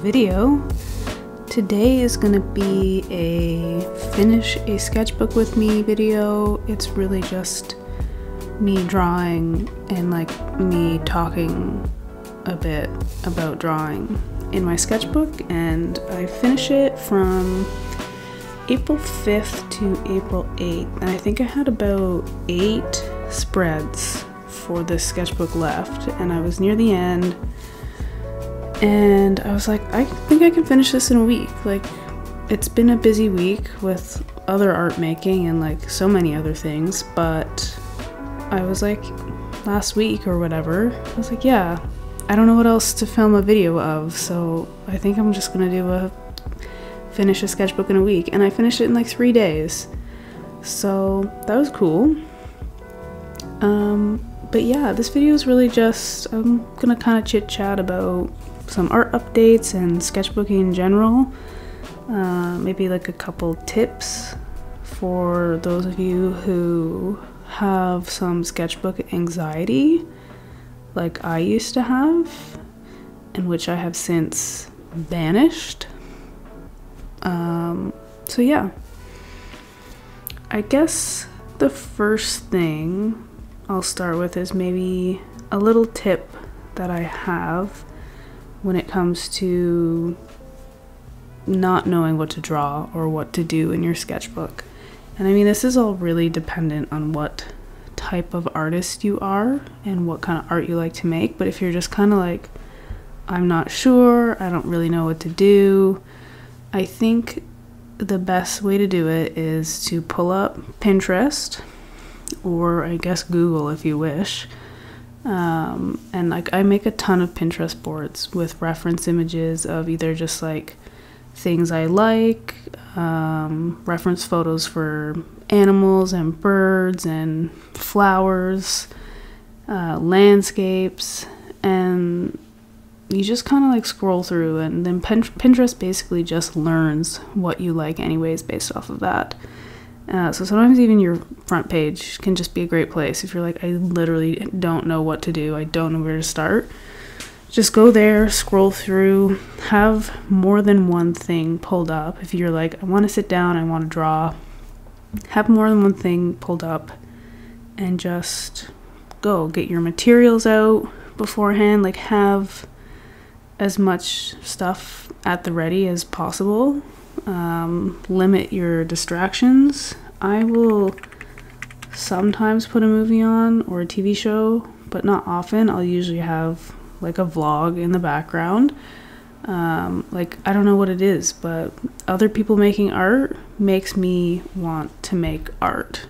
video. Today is going to be a finish a sketchbook with me video. It's really just me drawing and like me talking a bit about drawing in my sketchbook and I finish it from April 5th to April 8th and I think I had about eight spreads for this sketchbook left and I was near the end and I was like I think I can finish this in a week. Like it's been a busy week with other art making and like so many other things but I was like last week or whatever I was like yeah I don't know what else to film a video of so I think I'm just gonna do a finish a sketchbook in a week. And I finished it in like three days. So that was cool. Um, but yeah, this video is really just, I'm gonna kind of chit chat about some art updates and sketchbooking in general. Uh, maybe like a couple tips for those of you who have some sketchbook anxiety, like I used to have, and which I have since banished. Um, so yeah, I guess the first thing I'll start with is maybe a little tip that I have when it comes to not knowing what to draw or what to do in your sketchbook. And I mean, this is all really dependent on what type of artist you are and what kind of art you like to make. But if you're just kind of like, I'm not sure, I don't really know what to do, I think the best way to do it is to pull up Pinterest or I guess Google if you wish. Um, and like I make a ton of Pinterest boards with reference images of either just like things I like, um, reference photos for animals and birds and flowers, uh, landscapes, and you just kind of like scroll through, and then Pinterest basically just learns what you like, anyways, based off of that. Uh, so sometimes even your front page can just be a great place if you're like, I literally don't know what to do, I don't know where to start. Just go there, scroll through, have more than one thing pulled up. If you're like, I want to sit down, I want to draw, have more than one thing pulled up and just go get your materials out beforehand. Like, have as much stuff at the ready as possible um, limit your distractions. I will sometimes put a movie on or a TV show, but not often. I'll usually have like a vlog in the background. Um, like, I don't know what it is, but other people making art makes me want to make art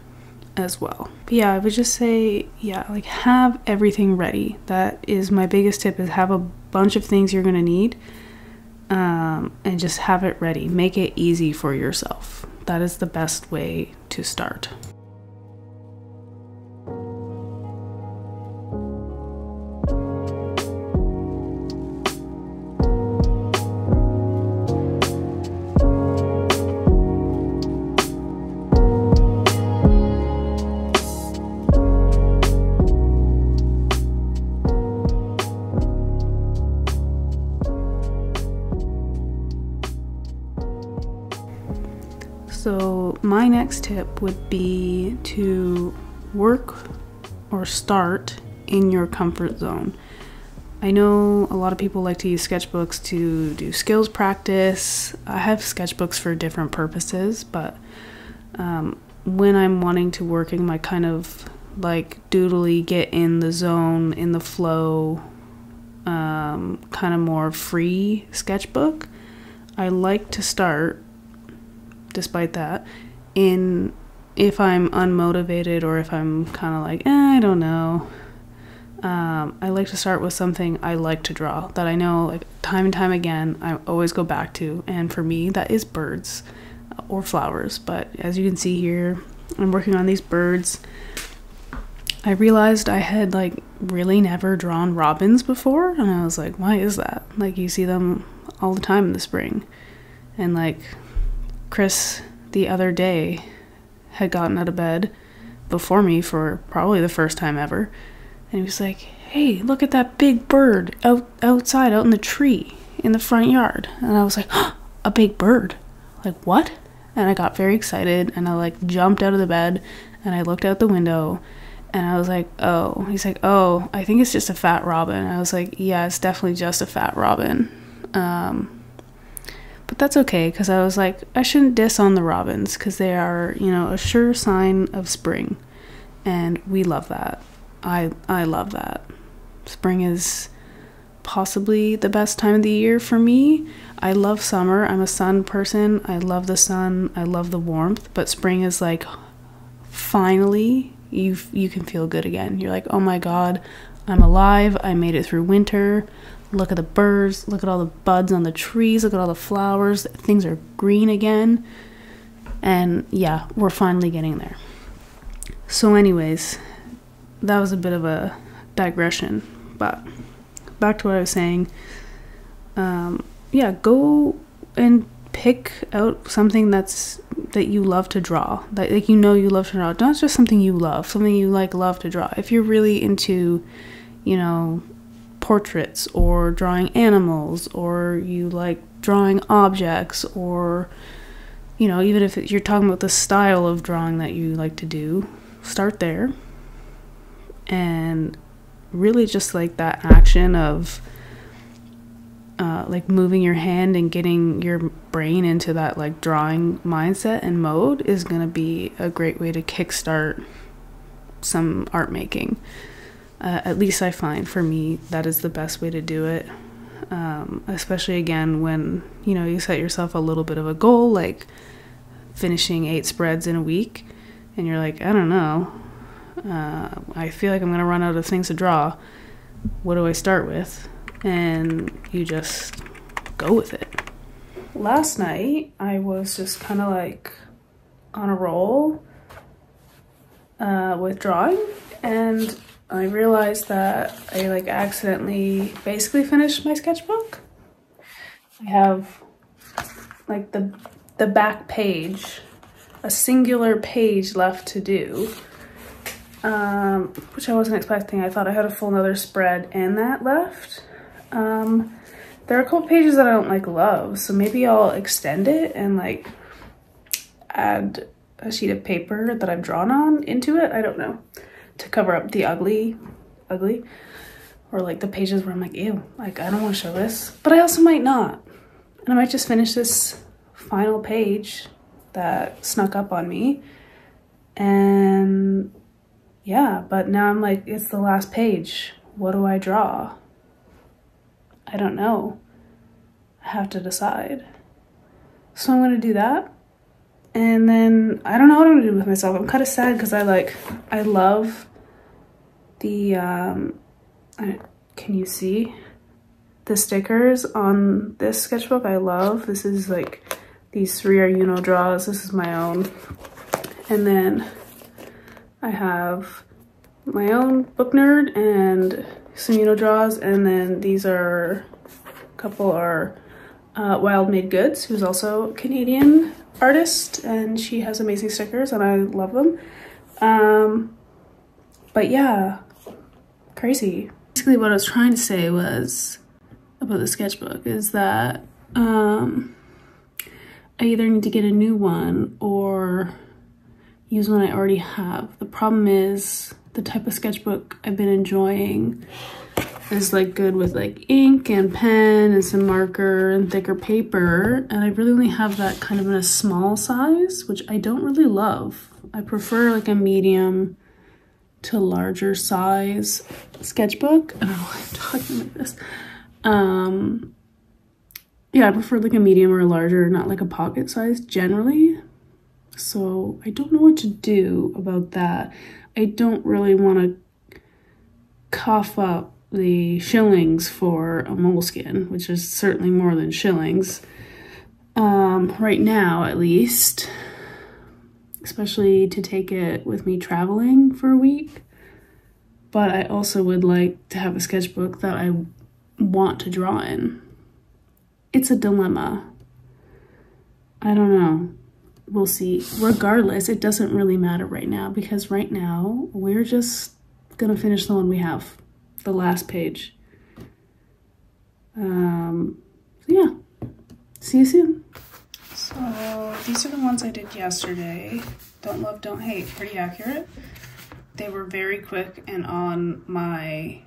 as well. But yeah, I would just say, yeah, like have everything ready. That is my biggest tip is have a bunch of things you're gonna need um, and just have it ready. Make it easy for yourself. That is the best way to start. Next tip would be to work or start in your comfort zone. I know a lot of people like to use sketchbooks to do skills practice. I have sketchbooks for different purposes, but um, when I'm wanting to work in my kind of like doodly, get in the zone, in the flow, um, kind of more free sketchbook, I like to start despite that, in if I'm unmotivated or if I'm kind of like, eh, I don't know. Um, I like to start with something I like to draw that I know, like time and time again, I always go back to. And for me, that is birds or flowers. But as you can see here, I'm working on these birds. I realized I had like really never drawn robins before, and I was like, why is that? Like, you see them all the time in the spring. And like, Chris the other day had gotten out of bed before me for probably the first time ever. And he was like, hey, look at that big bird out outside, out in the tree in the front yard. And I was like, oh, a big bird. Like, what? And I got very excited and I like jumped out of the bed and I looked out the window and I was like, oh. He's like, oh, I think it's just a fat robin. I was like, yeah, it's definitely just a fat robin. Um, but that's okay because I was like, I shouldn't diss on the robins because they are, you know, a sure sign of spring. And we love that. I, I love that. Spring is possibly the best time of the year for me. I love summer. I'm a sun person. I love the sun. I love the warmth. But spring is like finally you you can feel good again. You're like, "Oh my god, I'm alive. I made it through winter. Look at the birds. Look at all the buds on the trees. Look at all the flowers. Things are green again." And yeah, we're finally getting there. So anyways, that was a bit of a digression, but back to what I was saying. Um, yeah, go and pick out something that's that you love to draw that like you know you love to draw not just something you love something you like love to draw if you're really into you know portraits or drawing animals or you like drawing objects or you know even if you're talking about the style of drawing that you like to do start there and really just like that action of uh, like moving your hand and getting your brain into that like drawing mindset and mode is going to be a great way to kickstart some art making. Uh, at least I find for me that is the best way to do it. Um, especially again when you know you set yourself a little bit of a goal like finishing eight spreads in a week and you're like i don't know uh, i feel like i'm to run out of things to draw what do i start with and you just go with it. Last night, I was just kind of like on a roll uh, with drawing, and I realized that I like accidentally basically finished my sketchbook. I have like the the back page, a singular page left to do, um, which I wasn't expecting. I thought I had a full another spread and that left. Um, there are a couple pages that I don't like love, so maybe I'll extend it and like add a sheet of paper that I've drawn on into it. I don't know. To cover up the ugly, ugly, or like the pages where I'm like, ew, like I don't want to show this, but I also might not. And I might just finish this final page that snuck up on me. And yeah, but now I'm like, it's the last page. What do I draw? I don't know. I have to decide. So I'm to do that. And then I don't know what I'm to do with myself. I'm kind of sad because I like, I love the, um, can you see? The stickers on this sketchbook I love. This is like, these three are Uno draws. This is my own. And then I have my own book nerd and some Uno draws, and then these are a couple are uh, Wild Made Goods, who's also Canadian artist, and she has amazing stickers, and I love them. Um, but yeah, crazy. Basically, what I was trying to say was about the sketchbook is that um, I either need to get a new one or use one I already have. The problem is the type of sketchbook I've been enjoying is like good with like ink and pen and some marker and thicker paper and I really only have that kind of in a small size which I don't really love. I prefer like a medium to larger size sketchbook. I don't know why I'm talking like this. Um, yeah, I prefer like a medium or a larger, not like a pocket size generally. So I don't know what to do about that. I don't really want to cough up the shillings for a Moleskine, which is certainly more than shillings. Um, right now, at least, especially to take it with me traveling for a week. But I also would like to have a sketchbook that I want to draw in. It's a dilemma. I don't know we'll see. Regardless, it doesn't really matter right now because right now we're just gonna finish the one we have, the last page. Um, so yeah, see you soon. So these are the ones I did yesterday. Don't love, don't hate, pretty accurate. They were very quick and on my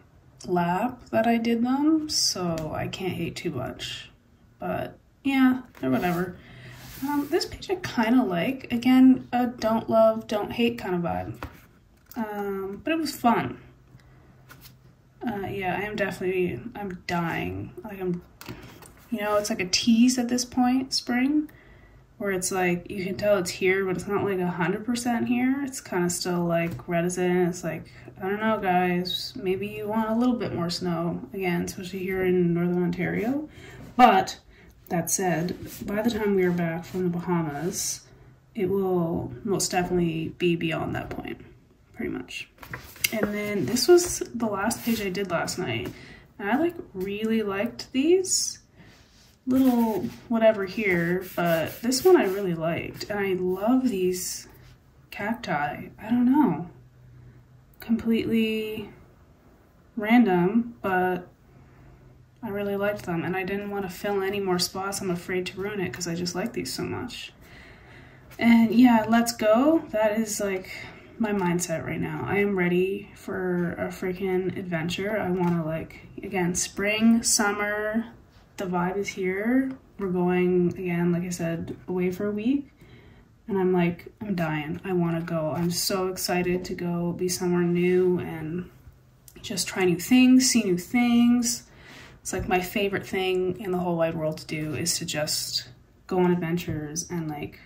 lap that I did them, so I can't hate too much. But yeah, or whatever. Um, this page I kind of like. Again, a don't love, don't hate kind of vibe. Um, but it was fun. Uh, yeah, I am definitely, I'm dying. Like I'm, you know, it's like a tease at this point, spring, where it's like, you can tell it's here, but it's not like a 100% here. It's kind of still like reticent. It's like, I don't know, guys, maybe you want a little bit more snow, again, especially here in Northern Ontario. But that said, by the time we are back from the Bahamas, it will most definitely be beyond that point, pretty much. And then this was the last page I did last night. And I like really liked these little whatever here, but this one I really liked. And I love these cacti. I don't know. Completely random, but I really liked them and I didn't want to fill any more spots. I'm afraid to ruin it because I just like these so much. And yeah, let's go. That is like my mindset right now. I am ready for a freaking adventure. I want to like, again, spring, summer, the vibe is here. We're going, again, like I said, away for a week. And I'm like, I'm dying. I want to go. I'm so excited to go be somewhere new and just try new things, see new things it's like my favorite thing in the whole wide world to do is to just go on adventures and like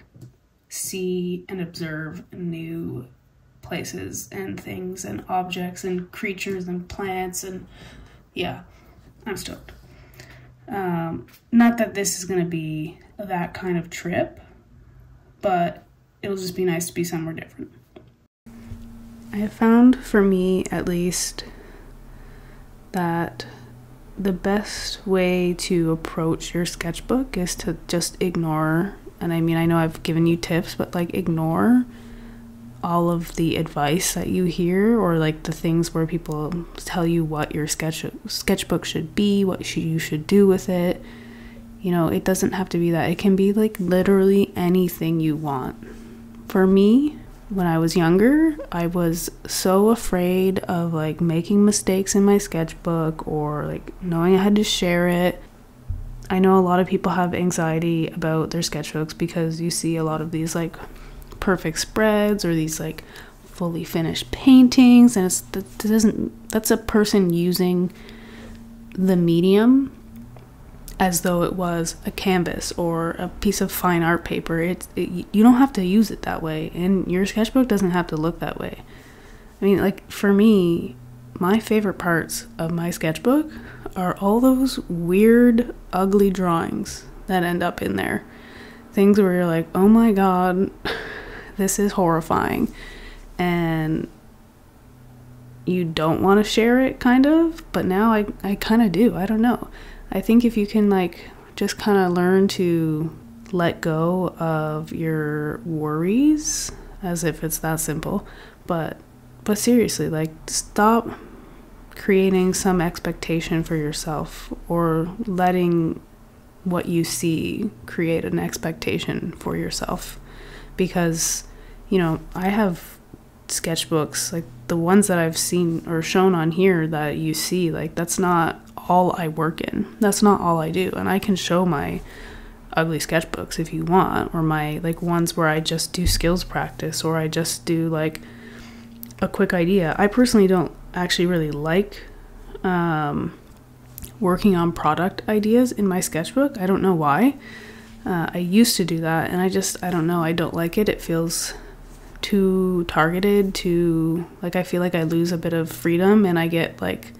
see and observe new places and things and objects and creatures and plants and yeah, I'm stoked. Um, not that this is going to be that kind of trip, but it'll just be nice to be somewhere different. I have found for me at least that the best way to approach your sketchbook is to just ignore and I mean I know I've given you tips but like ignore all of the advice that you hear or like the things where people tell you what your sketch sketchbook should be, what should, you should do with it. You know, it doesn't have to be that. It can be like literally anything you want. For me, when I was younger, I was so afraid of like making mistakes in my sketchbook or like knowing I had to share it. I know a lot of people have anxiety about their sketchbooks because you see a lot of these like perfect spreads or these like fully finished paintings and it's that doesn't that's a person using the medium as though it was a canvas or a piece of fine art paper. It, you don't have to use it that way, and your sketchbook doesn't have to look that way. I mean, like for me, my favorite parts of my sketchbook are all those weird, ugly drawings that end up in there. Things where you're like, oh my god, this is horrifying. And you don't want to share it, kind of, but now I, I kind of do. I don't know. I think if you can like just kind of learn to let go of your worries as if it's that simple, but but seriously, like stop creating some expectation for yourself or letting what you see create an expectation for yourself because you know, I have sketchbooks like the ones that I've seen or shown on here that you see like that's not all I work in. That's not all I do. And I can show my ugly sketchbooks if you want, or my like ones where I just do skills practice, or I just do like a quick idea. I personally don't actually really like um, working on product ideas in my sketchbook. I don't know why. Uh, I used to do that, and I just, I don't know, I don't like it. It feels too targeted, too, like, I feel like I lose a bit of freedom and I get like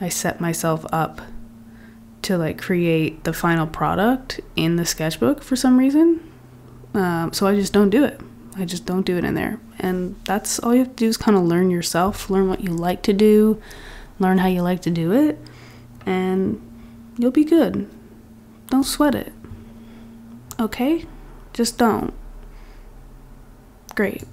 I set myself up to like create the final product in the sketchbook for some reason. Um, so I just don't do it. I just don't do it in there. And that's all you have to do is kind of learn yourself, learn what you like to do, learn how you like to do it, and you'll be good. Don't sweat it. Okay? Just don't. Great.